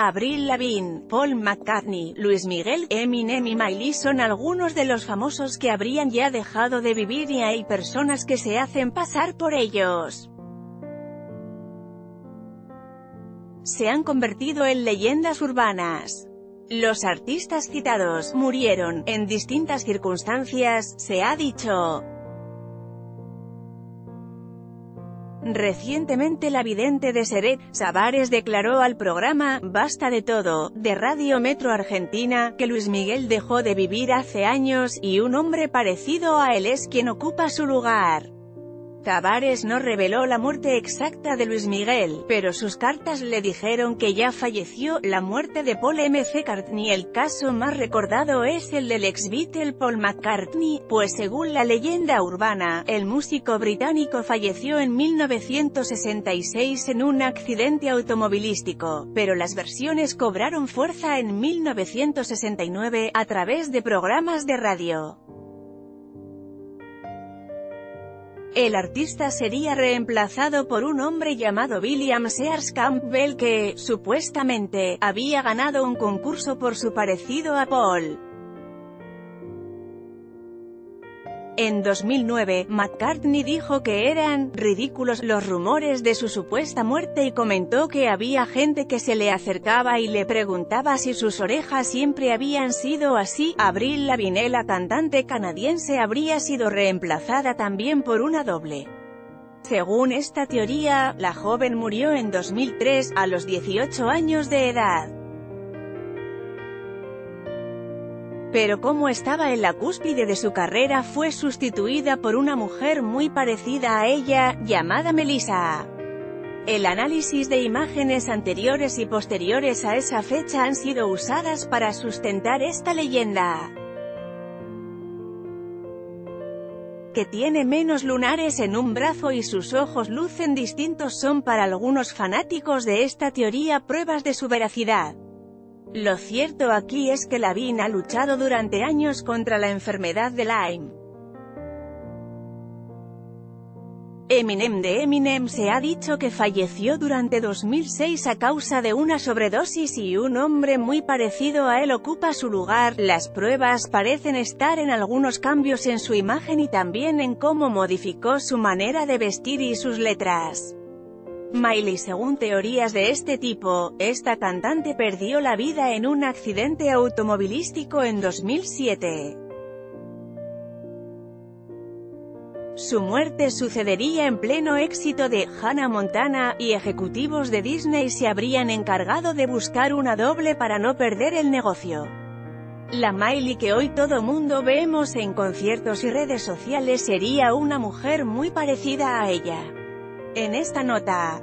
Avril Lavigne, Paul McCartney, Luis Miguel, Eminem y Miley son algunos de los famosos que habrían ya dejado de vivir y hay personas que se hacen pasar por ellos. Se han convertido en leyendas urbanas. Los artistas citados murieron, en distintas circunstancias, se ha dicho. Recientemente la vidente de Seret, Savares declaró al programa «Basta de todo», de Radio Metro Argentina, que Luis Miguel dejó de vivir hace años, y un hombre parecido a él es quien ocupa su lugar. Tavares no reveló la muerte exacta de Luis Miguel, pero sus cartas le dijeron que ya falleció. La muerte de Paul M. McCartney El caso más recordado es el del ex-Beatle Paul McCartney, pues según la leyenda urbana, el músico británico falleció en 1966 en un accidente automovilístico, pero las versiones cobraron fuerza en 1969, a través de programas de radio. El artista sería reemplazado por un hombre llamado William Sears Campbell que, supuestamente, había ganado un concurso por su parecido a Paul. En 2009, McCartney dijo que eran «ridículos» los rumores de su supuesta muerte y comentó que había gente que se le acercaba y le preguntaba si sus orejas siempre habían sido así. Abril Lavigne, la cantante canadiense habría sido reemplazada también por una doble. Según esta teoría, la joven murió en 2003, a los 18 años de edad. Pero como estaba en la cúspide de su carrera fue sustituida por una mujer muy parecida a ella, llamada Melissa. El análisis de imágenes anteriores y posteriores a esa fecha han sido usadas para sustentar esta leyenda. que tiene menos lunares en un brazo y sus ojos lucen distintos son para algunos fanáticos de esta teoría pruebas de su veracidad. Lo cierto aquí es que Lavigne ha luchado durante años contra la enfermedad de Lyme. Eminem de Eminem se ha dicho que falleció durante 2006 a causa de una sobredosis y un hombre muy parecido a él ocupa su lugar. Las pruebas parecen estar en algunos cambios en su imagen y también en cómo modificó su manera de vestir y sus letras. Miley Según teorías de este tipo, esta cantante perdió la vida en un accidente automovilístico en 2007. Su muerte sucedería en pleno éxito de Hannah Montana, y ejecutivos de Disney se habrían encargado de buscar una doble para no perder el negocio. La Miley que hoy todo mundo vemos en conciertos y redes sociales sería una mujer muy parecida a ella. En esta nota,